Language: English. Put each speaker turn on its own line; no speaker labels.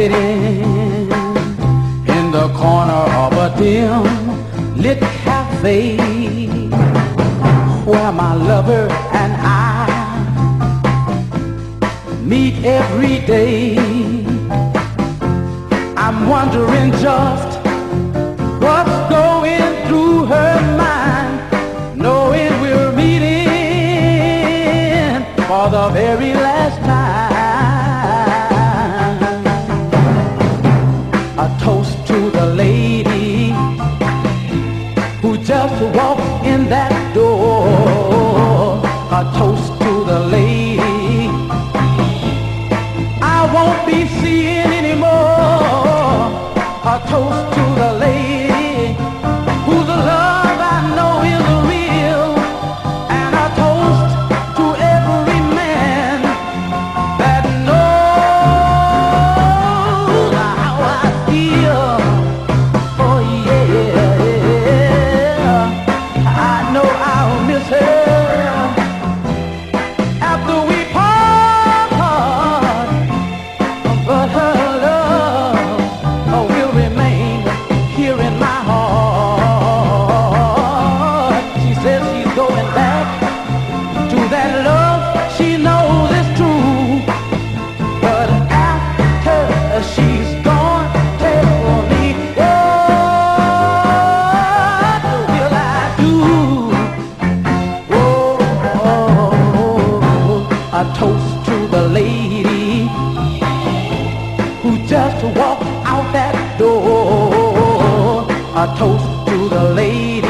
in the corner of a dim lit cafe where my lover and I meet every day. I'm wondering just what's going through her mind, knowing we're meeting for the very last time. Who just walked in that door. A toast to the lady I won't be seeing toast to the lady who just walked out that door. A toast to the lady.